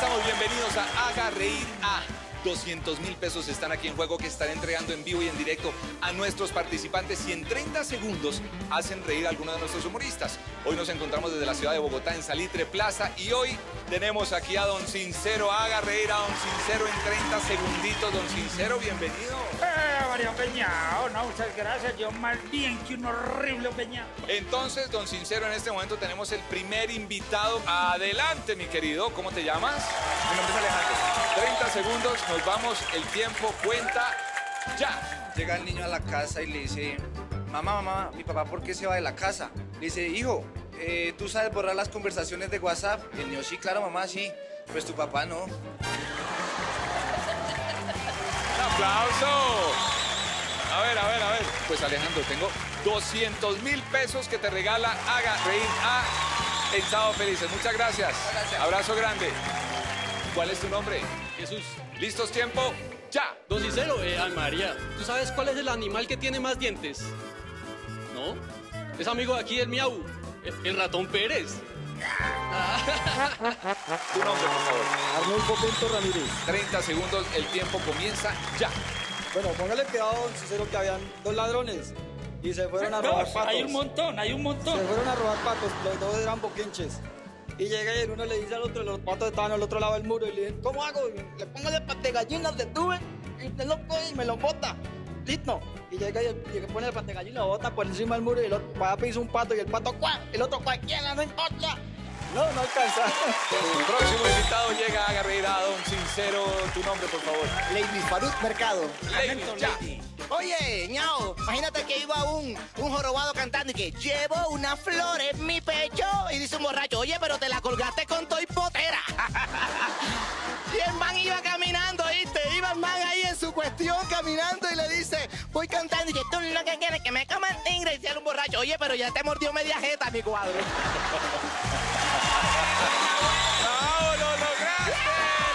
estamos, bienvenidos a Haga Reír a 200 mil pesos están aquí en juego que están entregando en vivo y en directo a nuestros participantes y en 30 segundos hacen reír a alguno de nuestros humoristas. Hoy nos encontramos desde la ciudad de Bogotá en Salitre Plaza y hoy tenemos aquí a Don Sincero. Haga reír a Don Sincero en 30 segunditos. Don Sincero, bienvenido. María Peñao, no, muchas gracias. Yo más bien que un horrible Peñao. Entonces, Don Sincero, en este momento tenemos el primer invitado. Adelante, mi querido. ¿Cómo te llamas? Mi nombre es Alejandro. 30 segundos, nos vamos, el tiempo cuenta ya. Llega el niño a la casa y le dice, mamá, mamá, mi papá, ¿por qué se va de la casa? Le dice, hijo, eh, ¿tú sabes borrar las conversaciones de WhatsApp? Y el niño, sí, claro, mamá, sí. Pues tu papá no. Un aplauso. A ver, a ver, a ver. Pues Alejandro, tengo 200 mil pesos que te regala Haga Reír a El Sábado Felices. Muchas gracias. gracias. Abrazo grande. ¿Cuál es tu nombre? Jesús. ¿Listos? Tiempo. Ya. Don Cicero, eh, Ay María, ¿tú sabes cuál es el animal que tiene más dientes? ¿No? Es amigo de aquí del miau, el, el ratón Pérez. Tu nombre, por favor. Arnulfo Pinto Ramírez. 30 segundos. El tiempo comienza ya. Bueno, póngale cuidado, don Cicero, que habían dos ladrones y se fueron a robar patos. hay un montón, hay un Se montón. fueron a robar patos, los dos eran boquinches. Y llega y el uno le dice al otro, los patos estaban al otro lado del muro y le dicen, ¿cómo hago? Le pongo de pate gallinas de tuve y usted lo coge y me lo bota. Listo. Y llega y, el, y el pone el pate gallina lo bota por encima del muro y el otro va a pisar un pato y el pato ¡cuá! El otro cualquiera, no importa. No, no alcanza. El próximo invitado llega a Haga Reír a Don Sincero. Tu nombre, por favor. Lady Faruk Mercado. Lady, ya. Oye, ñao, imagínate que iba un, un jorobado cantando y que llevo una flor en mi pecho. Y dice un borracho, oye, pero te la colgaste con tu hipotera. y el man iba caminando, ¿viste? Iba el man ahí en su cuestión caminando y le dice, voy cantando y que tú lo que quieres que me coman tigre. Y dice un borracho, oye, pero ya te mordió media jeta mi cuadro. ¡Bravo, lo lograste,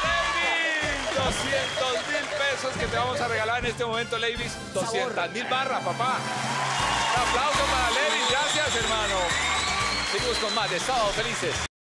Levis! 200 mil pesos que te vamos a regalar en este momento, Levis. 200 mil barras, papá. Un aplauso para Levis. Gracias, hermano. Seguimos con más de Sábado Felices.